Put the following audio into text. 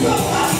Go!